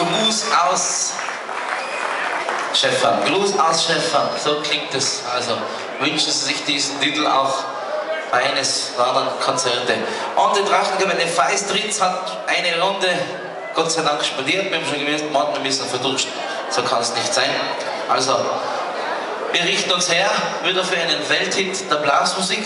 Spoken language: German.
Gruß aus Schäfer. Gruß aus Schäfer. So klingt es. Also wünschen Sie sich diesen Titel auch bei eines anderen Konzerte. Und die Drachengemeinde Feistritz hat eine Runde, Gott sei Dank, spendiert. Wir haben schon gemerkt, Morten ein bisschen verdutscht. So kann es nicht sein. Also, wir richten uns her wieder für einen Welthit der Blasmusik.